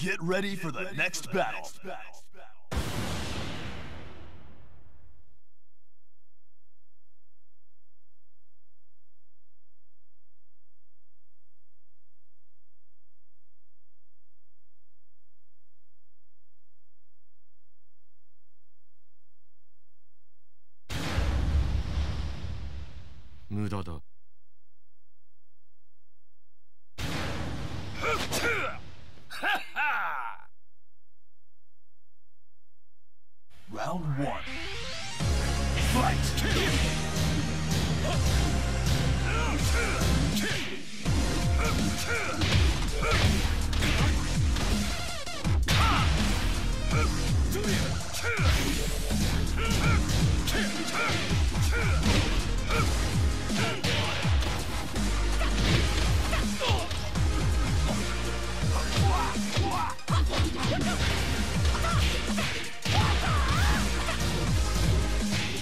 Get ready for the next battle. Round one.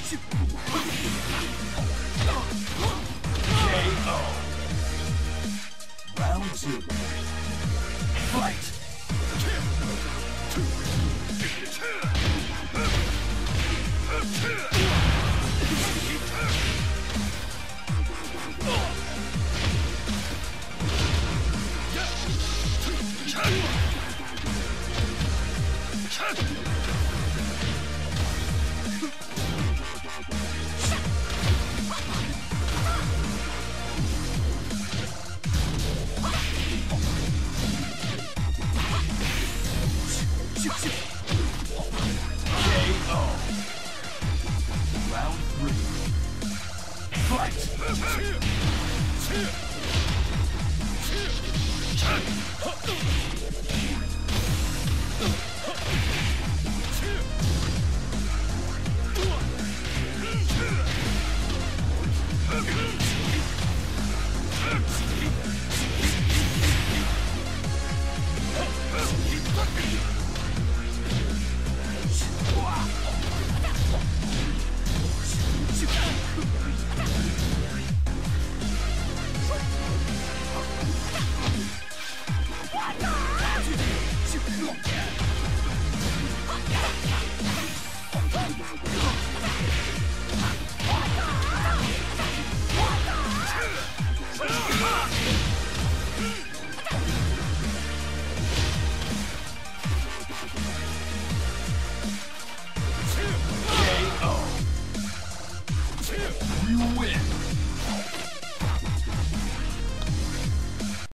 KO. Round. Fight. KO. Round. Fight!